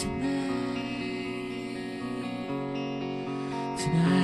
tonight, tonight.